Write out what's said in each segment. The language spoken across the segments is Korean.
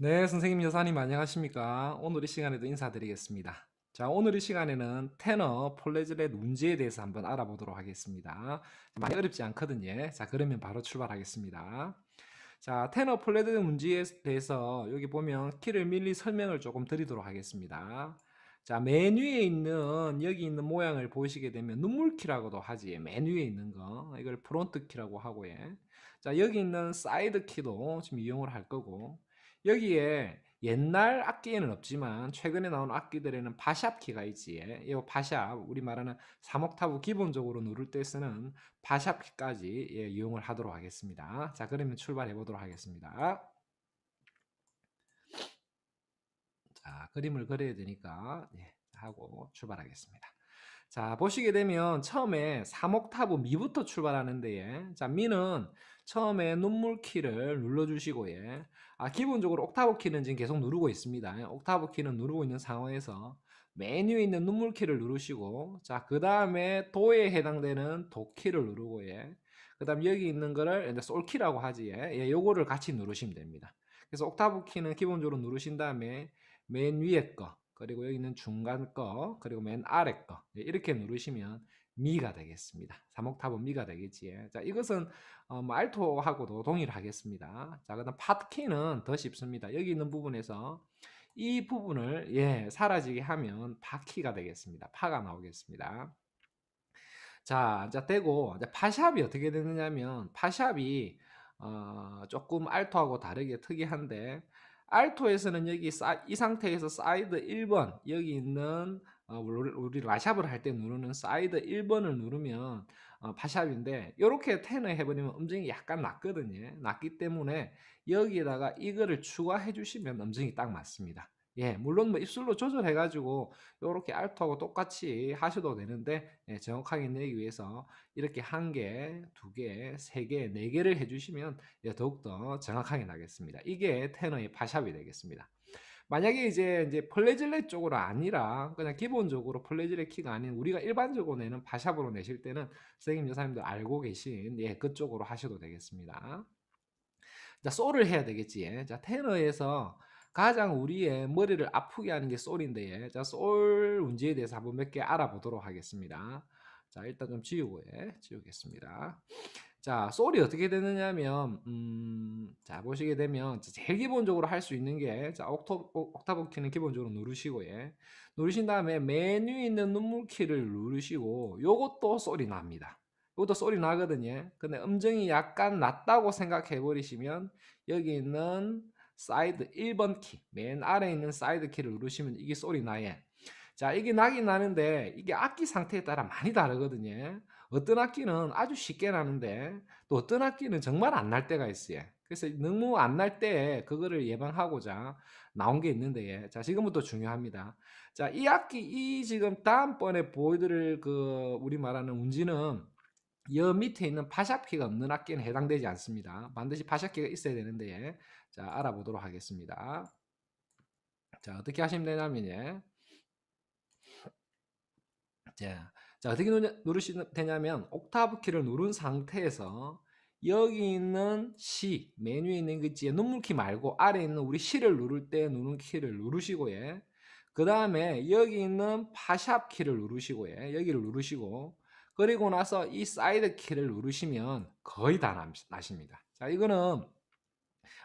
네, 선생님, 여사님 안녕하십니까? 오늘 이 시간에도 인사드리겠습니다. 자, 오늘 이 시간에는 테너 flageolet의 문제에 대해서 한번 알아보도록 하겠습니다. 많이 어렵지 않거든요. 자, 그러면 바로 출발하겠습니다. 자, 테너 flageolet 문제에 대해서 여기 보면 키를 미리 설명을 조금 드리도록 하겠습니다. 자, 맨 위에 있는 여기 있는 모양을 보시게 되면 눈물키라고도 하지. 맨 위에 있는 거. 이걸 프론트 키라고 하고 예. 자, 여기 있는 사이드 키도 지금 이용을 할 거고 여기에 옛날 악기에는 없지만 최근에 나온 악기들에는 파샵 키가 있지. 이 파샵 우리 말하는 3옥타브 기본적으로 누를 때 쓰는 파샵 키까지 예, 이용을 하도록 하겠습니다. 자, 그러면 출발해 보도록 하겠습니다. 자, 그림을 그려야 되니까 예, 하고 출발하겠습니다. 자, 보시게 되면 처음에 3옥타브 미부터 출발하는데 예. 자, 미는 처음에 눈물 키를 눌러주시고 예. 아, 기본적으로 옥타브 키는 지금 계속 누르고 있습니다. 예. 옥타브 키는 누르고 있는 상황에서 메뉴에 있는 눈물 키를 누르시고 자, 그 다음에 도에 해당되는 도 키를 누르고 예. 그 다음 여기 있는 거를 이제 솔 키라고 하지 예. 예, 요거를 같이 누르시면 됩니다. 그래서 옥타브 키는 기본적으로 누르신 다음에 맨 위에 거 그리고 여기 있는 중간 거 그리고 맨 아래 거 예, 이렇게 누르시면 미가 되겠습니다. 3옥타브 미가 되겠지. 자, 이것은 어, 뭐 알토하고도 동일하겠습니다. 자, 그다음 파키는 더 쉽습니다. 여기 있는 부분에서 이 부분을 예, 사라지게 하면 파키가 되겠습니다. 파가 나오겠습니다. 자, 자 되고 이제 파샵이 어떻게 되느냐면 파샵이 어, 조금 알토하고 다르게 특이한데 알토에서는 여기 이 상태에서 사이드 1번 여기 있는 어, 우리 라샵을 할 때 누르는 사이드 1번을 누르면 어, 파샵인데 이렇게 텐을 해버리면 음정이 약간 낮거든요. 낮기 때문에 여기에다가 이거를 추가해 주시면 음정이 딱 맞습니다. 예, 물론 뭐 입술로 조절해가지고 이렇게 알토하고 똑같이 하셔도 되는데 예, 정확하게 내기 위해서 이렇게 한 개, 두 개, 세 개, 네 개를 해주시면 예, 더욱더 정확하게 나겠습니다. 이게 테너의 파샵이 되겠습니다. 만약에 이제 이제 폴레질렛 쪽으로 아니라 그냥 기본적으로 폴레질렛 키가 아닌 우리가 일반적으로 내는 파샵으로 내실 때는 선생님 여사님들 알고 계신 예 그쪽으로 하셔도 되겠습니다. 자 솔을 해야 되겠지. 자 테너에서 가장 우리의 머리를 아프게 하는 게 솔인데 자, 솔 문제에 대해서 한번 몇 개 알아보도록 하겠습니다. 자, 일단 좀 지우고 예, 지우겠습니다. 자, 솔이 어떻게 되느냐면 음, 자, 보시게 되면 제일 기본적으로 할 수 있는 게 자, 옥토, 옥타브 키는 기본적으로 누르시고 예. 누르신 다음에 메뉴에 있는 눈물 키를 누르시고 요것도 소리 납니다. 이것도 소리 나거든요. 근데 음정이 약간 낮다고 생각해 버리시면 여기 있는 사이드 1번 키, 맨 아래에 있는 사이드 키를 누르시면 이게 소리 나요. 자, 이게 나긴 나는데 이게 악기 상태에 따라 많이 다르거든요. 어떤 악기는 아주 쉽게 나는데 또 어떤 악기는 정말 안 날 때가 있어요. 그래서 너무 안 날때 그거를 예방하고자 나온 게 있는데 자 지금부터 중요합니다. 자 이 악기 이 지금 다음번에 보여드릴 그 우리 말하는 운지는 여 밑에 있는 파샵키가 없는 악기는 해당되지 않습니다. 반드시 파샵키가 있어야 되는데 자 알아보도록 하겠습니다. 자 어떻게 하시면 되냐면요. 자, 자 어떻게 누르시면 되냐면 옥타브 키를 누른 상태에서 여기 있는 C 메뉴에 있는 그 있지 눈물키 말고 아래 있는 우리 C를 누를 때 누른 키를 누르시고 예. 그 다음에 여기 있는 파샵 키를 누르시고 예. 여기를 누르시고 그리고 나서 이 사이드 키를 누르시면 거의 다 나십니다. 자, 이거는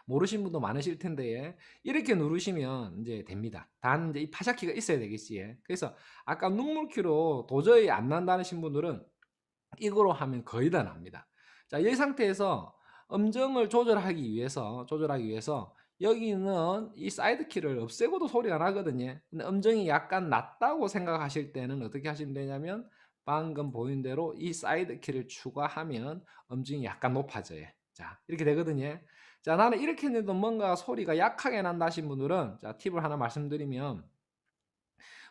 모르신 분도 많으실 텐데 이렇게 누르시면 이제 됩니다. 단 이제 이 파샵 키가 있어야 되겠지. 그래서 아까 눈물키로 도저히 안 난다는 분들은 이거로 하면 거의 다 납니다. 자, 이 상태에서 음정을 조절하기 위해서 조절하기 위해서 여기 있는 이 사이드 키를 없애고도 소리가 나거든요. 근데 음정이 약간 낮다고 생각하실 때는 어떻게 하시면 되냐면 방금 보인 대로 이 사이드 키를 추가하면 음정이 약간 높아져요. 자, 이렇게 되거든요. 자, 나는 이렇게 했는데도 뭔가 소리가 약하게 난다 하신 분들은 자, 팁을 하나 말씀드리면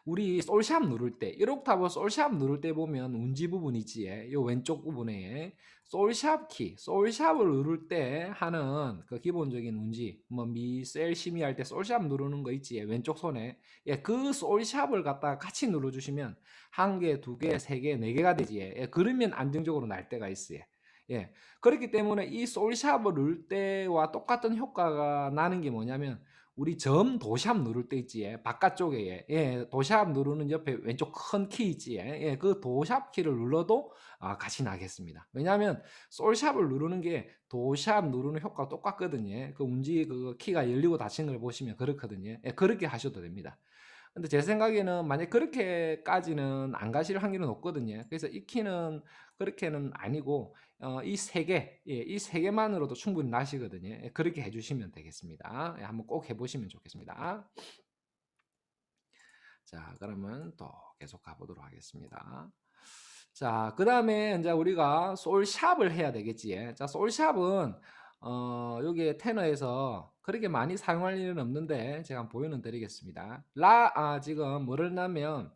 우리 솔샵 누를 때 1옥타브 솔샵 누를 때 보면 운지 부분 있지 이 왼쪽 부분에. 솔샵 키 솔샵을 누를 때 하는 그 기본적인 운지 뭐 미, 셀, 시미 할때 솔샵 누르는 거 있지 왼쪽 손에. 예, 그 솔샵을 갖다가 같이 눌러주시면 한 개, 두 개, 세 개, 네 개가 되지 예, 그러면 안정적으로 날 때가 있어요 예. 그렇기 때문에 이 솔샵을 누를 때와 똑같은 효과가 나는 게 뭐냐면 우리 점 도샵 누를 때 있지 예. 바깥쪽에 예. 예, 도샵 누르는 옆에 왼쪽 큰 키 있지 예. 예, 그 도샵 키를 눌러도 아, 같이 나겠습니다. 왜냐하면 솔샵을 누르는 게 도샵 누르는 효과가 똑같거든요. 예. 그 움직 그 키가 열리고 닫히는 걸 보시면 그렇거든요. 예, 그렇게 하셔도 됩니다. 근데 제 생각에는 만약 그렇게까지는 안 가실 확률은 높거든요. 그래서 이 키는 그렇게는 아니고 어, 이 세 개, 예, 이세 개만으로도 충분히 나시거든요. 예, 그렇게 해주시면 되겠습니다. 예, 한번 꼭 해보시면 좋겠습니다. 자, 그러면 또 계속 가보도록 하겠습니다. 자, 그 다음에 이제 우리가 솔샵을 해야 되겠지. 예. 자, 솔샵은 어, 여기 테너에서 그렇게 많이 사용할 일은 없는데 제가 보여는 드리겠습니다. 라, 아, 지금 뭐를 나면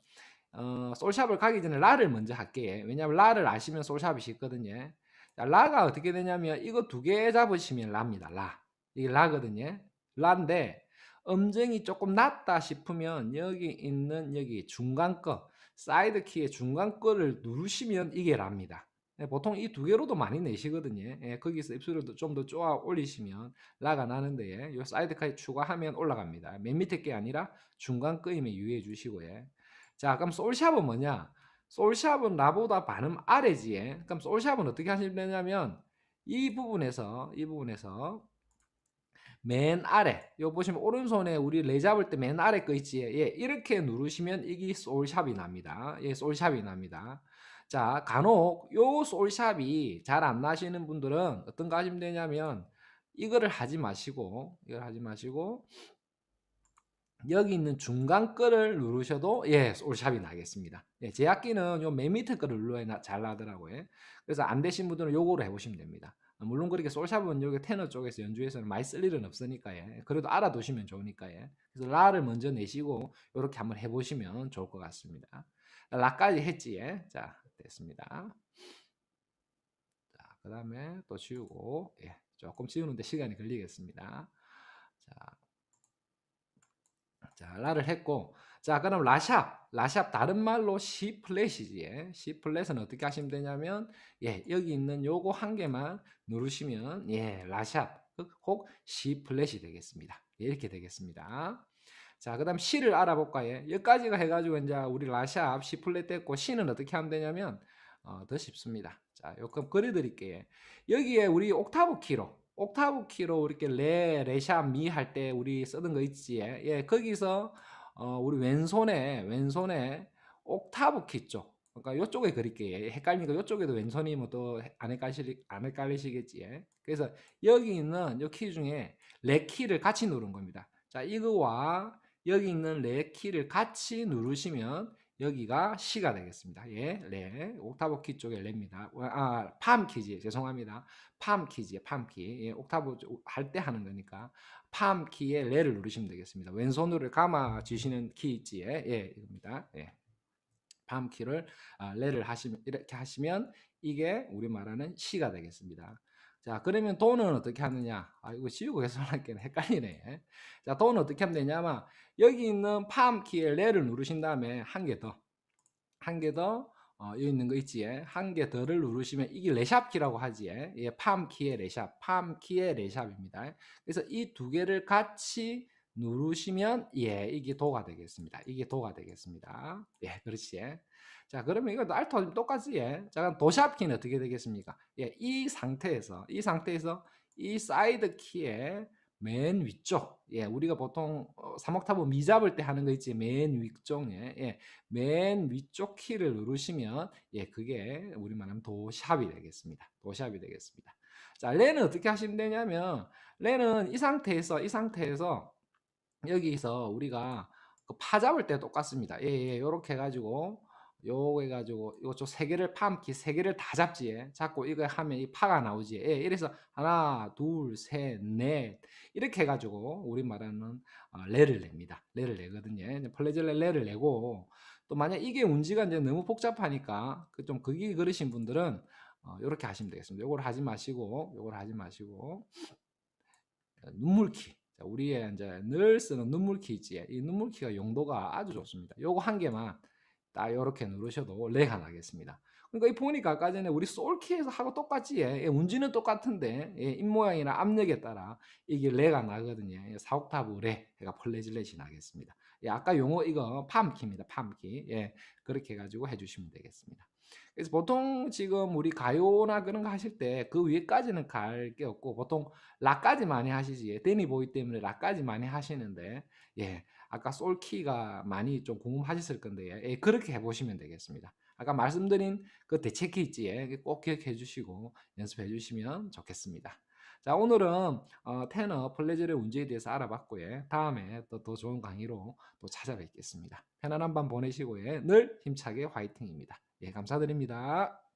어, 솔샵을 가기 전에 라를 먼저 할게요. 왜냐하면 라를 아시면 솔샵이 쉽거든요. 자, 라가 어떻게 되냐면 이거 두 개 잡으시면 라입니다. 라. 이게 라거든요. 라인데 음정이 조금 낮다 싶으면 여기 있는 여기 중간 거 사이드 키의 중간 거를 누르시면 이게 라입니다. 예, 보통 이 두 개로도 많이 내시거든요. 예, 거기서 입술을 좀 더 쪼아 올리시면 라가 나는데 이 사이드 키 추가하면 올라갑니다. 맨 밑에 게 아니라 중간 거임에 유의해 주시고요. 자, 그럼 솔샵은 뭐냐? 솔샵은 라보다 반음 아래지에. 그럼 솔샵은 어떻게 하시면 되냐면 이 부분에서 이 부분에서 맨 아래 요 보시면 오른손에 우리 레 잡을 때 맨 아래 거 있지 예 이렇게 누르시면 이게 솔샵이 납니다 예 솔샵이 납니다 자 간혹 요 솔샵이 잘 안 나시는 분들은 어떤 거 하시면 되냐면 이거를 하지 마시고 이걸 하지 마시고 여기 있는 중간 거를 누르셔도 예 솔샵이 나겠습니다. 예, 제 악기는 요 맨 밑에 거를 눌러야 잘 나더라고요. 그래서 안 되신 분들은 요거로 해보시면 됩니다. 물론 그렇게 솔샵은 여기 테너 쪽에서 연주에서는 많이 쓸 일은 없으니까 예. 그래도 알아두시면 좋으니까 예. 그래서 라를 먼저 내시고 이렇게 한번 해보시면 좋을 것 같습니다. 라까지 했지 예. 자 됐습니다. 자 그 다음에 또 지우고 예. 조금 지우는데 시간이 걸리겠습니다. 자 자, 라를 했고, 자, 그럼 라샵, 라샵 다른 말로 C 플랫이지. 예. C 플랫은 어떻게 하시면 되냐면, 예, 여기 있는 요거 한 개만 누르시면, 예, 라샵, 혹 C 플랫이 되겠습니다. 예, 이렇게 되겠습니다. 자, 그 다음 시를 알아볼까요? 예. 여기까지가 해가지고 이제 우리 라샵 시 플랫 됐고, 시는 어떻게 하면 되냐면, 어, 더 쉽습니다. 자, 요거 그려드릴게요. 여기에 우리 옥타브 키로, 옥타브 키로 이렇게 레, 레샵, 미할 때 우리 쓰던 거 있지. 예, 거기서 어, 우리 왼손에 왼손에 옥타브 키 쪽. 그러니까 이쪽에 그릴게요. 헷갈리니까 이쪽에도 왼손이 뭐또안 헷갈리 안 헷갈리시겠지. 예? 그래서 여기 있는 이키 중에 레 키를 같이 누른 겁니다. 자, 이거와 여기 있는 레 키를 같이 누르시면 여기가 시가 되겠습니다. 예, 레. 옥타브 키 쪽에 레입니다. 아, palm 키지. 죄송합니다. palm 키지. palm 키. 예, 옥타브 할 때 하는 거니까 palm 키에 레를 누르시면 되겠습니다. 왼손으로 감아 주시는 키 있지. 예, 이겁니다. 예. palm 키를 아, 레를 하시면 이렇게 하시면 이게 우리 말하는 시가 되겠습니다. 자, 그러면 도는 어떻게 하느냐? 아, 이거 지우고 계산할게 헷갈리네. 자, 도는 어떻게 하면 되냐면, 여기 있는 palm 키에 레를 누르신 다음에 한 개 더, 한 개 더, 어, 여기 있는 거 있지? 한 개 더를 누르시면 이게 레샵 키라고 하지? 예, palm 키의 레샵, palm 키의 레샵입니다. 그래서 이 두 개를 같이 누르시면 예, 이게 도가 되겠습니다. 이게 도가 되겠습니다. 예, 그렇지. 자, 그러면 이거 알토 똑같이 예. 자, 그럼 도샵 키는 어떻게 되겠습니까? 예, 이 상태에서 이 상태에서 이 사이드 키의 맨 위쪽, 예, 우리가 보통 3옥타브 어, 미 잡을 때 하는 거 있지, 맨 위쪽, 예, 예, 맨 위쪽 키를 누르시면, 예, 그게 우리 말하면 도샵이 되겠습니다. 도샵이 되겠습니다. 자, 레는 어떻게 하시면 되냐면, 레는 이 상태에서, 이 상태에서, 여기서 우리가 그파 잡을 때 똑같습니다. 예, 예, 요렇게 해가지고, 요거 해가지고 요쪽 세 개를 파암기 세 개를 다 잡지 예. 잡고 이거 하면 이 파가 나오지 예. 이래서 하나 둘 셋 넷 이렇게 해가지고 우리 말하는 어, 레를 냅니다 레를 내거든요 플레젤레 레를 내고 또 만약 이게 운지가 이제 너무 복잡하니까 그좀 거기 그러신 분들은 어, 이렇게 하시면 되겠습니다 요걸 하지 마시고 요걸 하지 마시고 눈물키 우리의 이제 늘 쓰는 눈물키 있지 이 눈물 키가 용도가 아주 좋습니다 요거 한 개만 딱 이렇게 누르셔도 레가 나겠습니다. 그러니까 이 보니까 아까 전에 우리 솔키에서 하고 똑같지 예. 예, 운지는 똑같은데 예, 입 모양이나 압력에 따라 이게 레가 나거든요. 예, 4옥타브 레 해가 폴레질렛이 나겠습니다. 예, 아까 용어 이거 팜키입니다. 팜키. 예, 그렇게 해가지고 해주시면 되겠습니다. 그래서 보통 지금 우리 가요나 그런 거 하실 때 그 위에까지는 갈 게 없고 보통 라까지 많이 하시지. 데니 보이 때문에 라까지 많이 하시는데 예, 아까 솔키가 많이 좀 궁금하셨을 건데 예, 그렇게 해보시면 되겠습니다. 아까 말씀드린 그 대체키 있지 예, 꼭 기억해 주시고 연습해 주시면 좋겠습니다. 자 오늘은 어, 테너 플레저의 운지에 대해서 알아봤고요. 다음에 또 더 좋은 강의로 또 찾아뵙겠습니다. 편안한 밤 보내시고요. 늘 힘차게 화이팅입니다. 예, 감사드립니다.